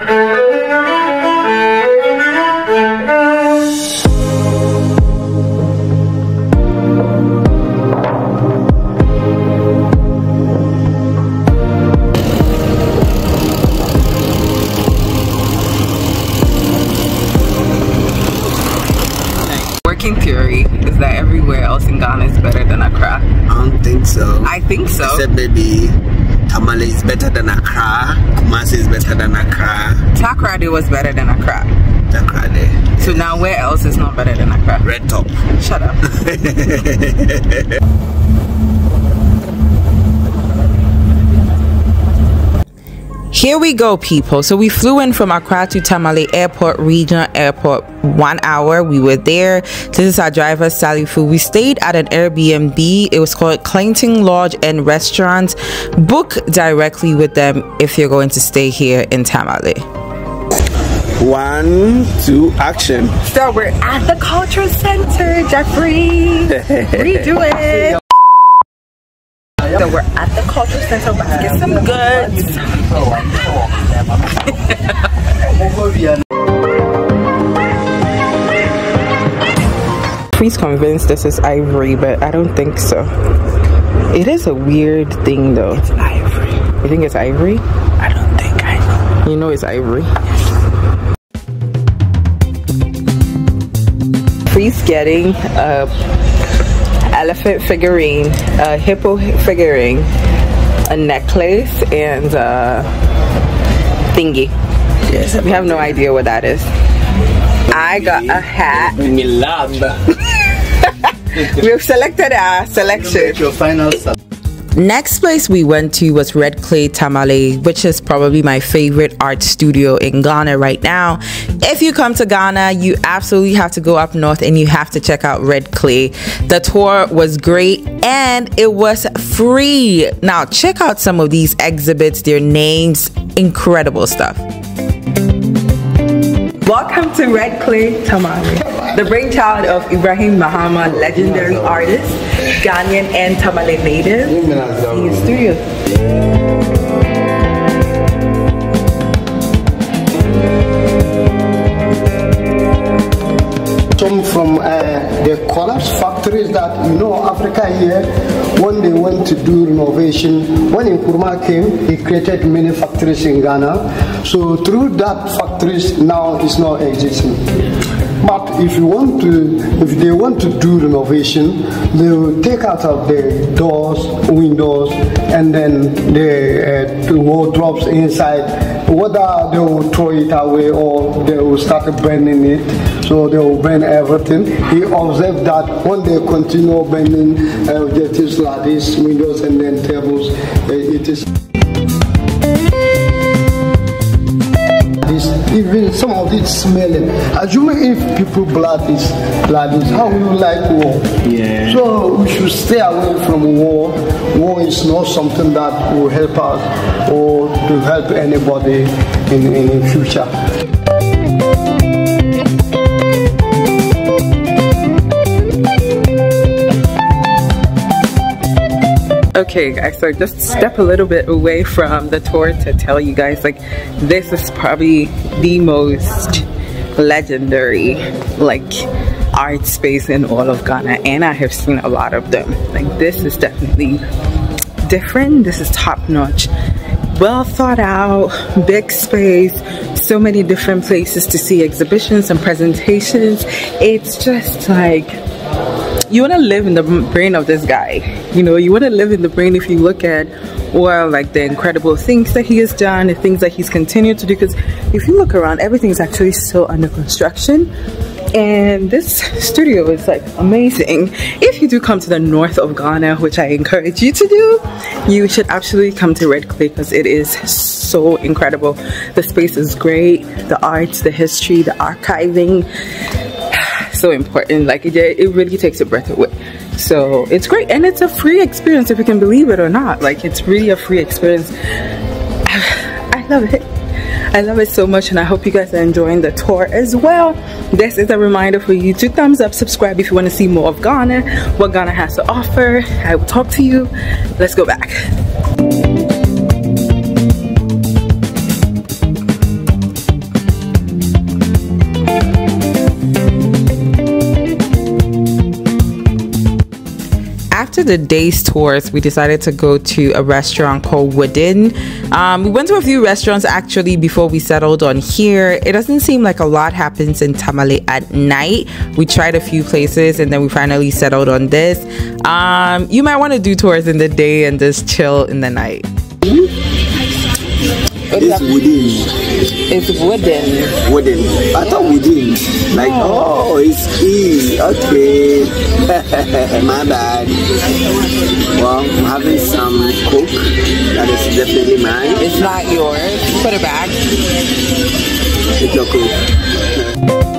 Working theory is that everywhere else in Ghana is better than Accra. I don't think so. I think so. Except maybe Tamale is better than Accra. Kumasi is better than Accra. Takoradi was better than Accra. Accra there. So now where else is not better than Accra? Red top. Shut up. Here we go, people. So we flew in from Accra to Tamale Airport, Regional Airport, one hour. We were there. This is our driver, Salifu. We stayed at an Airbnb. It was called Clayton Lodge and Restaurant. Book directly with them if you're going to stay here in Tamale. One, two, action. So we're at the Cultural Center, Jeffrey. Redo it. So we're at the Cultural Center about to get some goods. Please convince this is ivory, but I don't think so. It is a weird thing though. It's ivory. You think it's ivory? I don't think I know. You know it's ivory. Freeze getting a elephant figurine, a hippo figurine, a necklace, and a thingy. Yes, We have no idea what that is. I got a hat. Milan. We've selected our selection. Your final. Next place we went to was Red Clay Tamale, which is probably my favorite art studio in Ghana right now. If you come to Ghana, you absolutely have to go up north and you have to check out Red Clay. The tour was great and it was free. Now, check out some of these exhibits, their names, incredible stuff. Welcome to Red Clay Tamale, the brainchild of Ibrahim Mahama, legendary artist, Ghanaian and Tamale native. In studio. some from uh, the collapse factories that you know Africa here when they went to do renovation when Nkrumah came he created many factories in Ghana. So through that factories now is not existing but if you want to if they want to do renovation they will take out of the doors windows and then the, uh, wardrobes inside whether they will throw it away or they will start burning it so they will burn everything. He observed that when they continue burning uh, objectives like this, windows and then tables, uh, it is. Even some of it smelling. Assuming if people blood is blood is how we like war? Yeah. So we should stay away from war. War is not something that will help us or to help anybody in, in the future. Okay, guys, so just step a little bit away from the tour to tell you guys like this is probably the most legendary like art space in all of Ghana, and I have seen a lot of them. Like, this is definitely different, this is top notch. Well thought out, big space, so many different places to see exhibitions and presentations. It's just like you want to live in the brain of this guy. You know you want to live in the brain if you look at well like the incredible things that he has done the things that he's continued to do because if you look around everything's actually still under construction. And this studio is like amazing. If you do come to the north of ghana which i encourage you to do you should absolutely come to red clay because it is so incredible. The space is great the arts the history the archiving so important like it, it really takes your breath away so it's great and it's a free experience if you can believe it or not like it's really a free experience i love it I love it so much and I hope you guys are enjoying the tour as well. This is a reminder for you to thumbs up, subscribe if you want to see more of Ghana, what Ghana has to offer. I will talk to you. Let's go back. After the day's tours, we decided to go to a restaurant called Wooden. Um, we went to a few restaurants actually before we settled on here. It doesn't seem like a lot happens in Tamale at night. We tried a few places and then we finally settled on this. Um, you might want to do tours in the day and just chill in the night. It's wooden. It's wooden. Wooden. I thought wooden. Like, oh, it's E. Okay. My bad. Well, I'm having some Coke. That is definitely mine. It's not yours. Put it back. It's your Coke.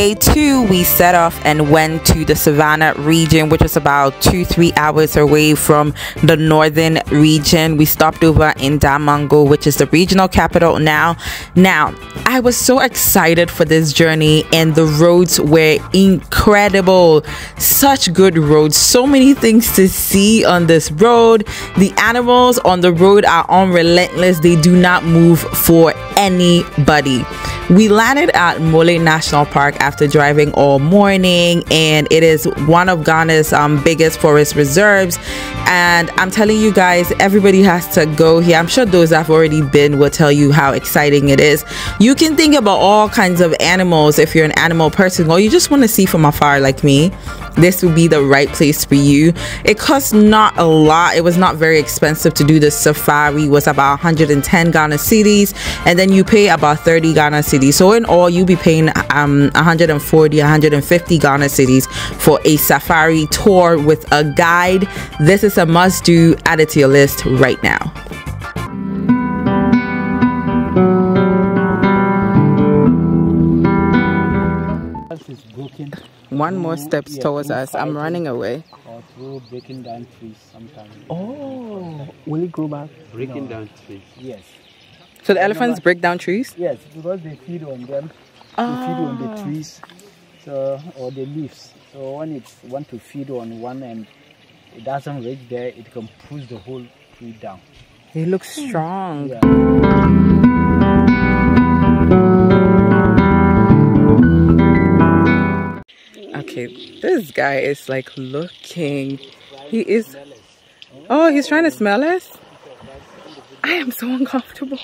Day two, we set off and went to the Savannah region, which is about two, three hours away from the northern region. We stopped over in Damongo, which is the regional capital now. Now, I was so excited for this journey, and the roads were incredible. Such good roads, so many things to see on this road. The animals on the road are unrelentless, they do not move for anybody. We landed at Mole National Park after driving all morning, and it is one of Ghana's um, biggest forest reserves. And I'm telling you guys, everybody has to go here. I'm sure those that have already been will tell you how exciting it is. You can think about all kinds of animals if you're an animal person, or you just want to see from afar, like me this would be the right place for you. It costs not a lot. It was not very expensive to do the safari. It was about 110 ghana cedis and then you pay about 30 ghana cedis. So in all you'll be paying um 140 150 ghana cedis for a safari tour with a guide. This is a must do add it to your list right now one more through- steps yeah, towards us i'm running away or through breaking down trees sometimes. oh will it grow back Breaking down trees. Yes. so the elephants break down trees Yes, because they feed on them. They feed on the ah. trees, so or the leaves. So when it's want to feed on one and it doesn't reach there, it can push the whole tree down. they looks hmm. strong Yeah. Okay, this guy is like looking. He is. Oh, he's trying to smell us? I am so uncomfortable.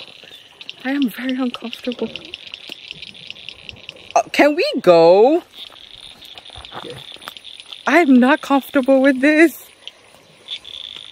I am very uncomfortable. Uh, can we go? I'm not comfortable with this.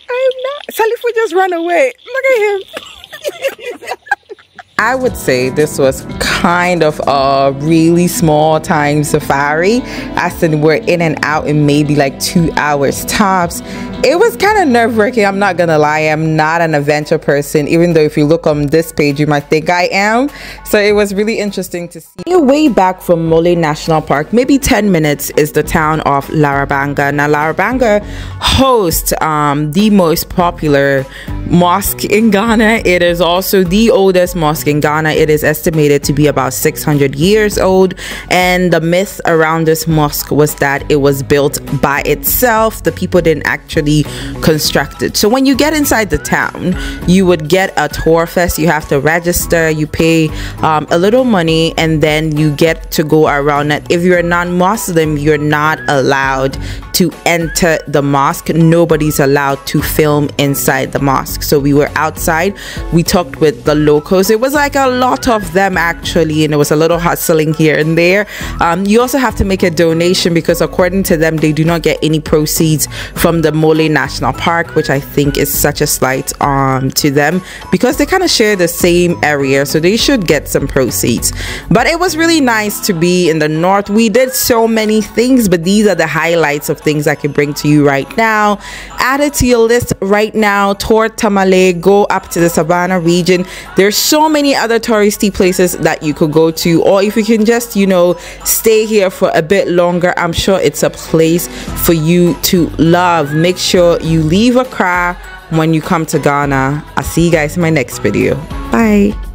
I'm not. Salif would just run away. Look at him. I would say this was kind of a really small time safari. As in, we're in and out in maybe like two hours tops. It was kind of nerve wracking. I'm not gonna lie. I'm not an adventure person, even though if you look on this page, you might think I am. So it was really interesting to see. Way back from Mole National Park, maybe 10 minutes is the town of Larabanga. Now, Larabanga hosts um, the most popular mosque in Ghana. It is also the oldest mosque in Ghana. It is estimated to be about 600 years old. And the myth around this mosque was that it was built by itself. The people didn't actually construct it. So when you get inside the town, you would get a tour fest. You have to register. You pay um, a little money, and then you get to go around it. If you're a non-Muslim, you're not allowed to enter the mosque. Nobody's allowed to film inside the mosque. So we were outside. We talked with the locals. It was like a lot of them actually, and it was a little hustling here and there. Um, you also have to make a donation because according to them, they do not get any proceeds from the Mole National Park, which I think is such a slight um to them because they kind of share the same area, so they should get some proceeds. But it was really nice to be in the north. We did so many things, but these are the highlights of things I can bring to you right now. Add it to your list right now. Tour Tamale, go up to the Savannah region. There's so many other touristy places that you could go to, or if you can just, you know, stay here for a bit longer, I'm sure it's a place for you to love. Make sure you leave Accra when you come to Ghana. I'll see you guys in my next video. Bye.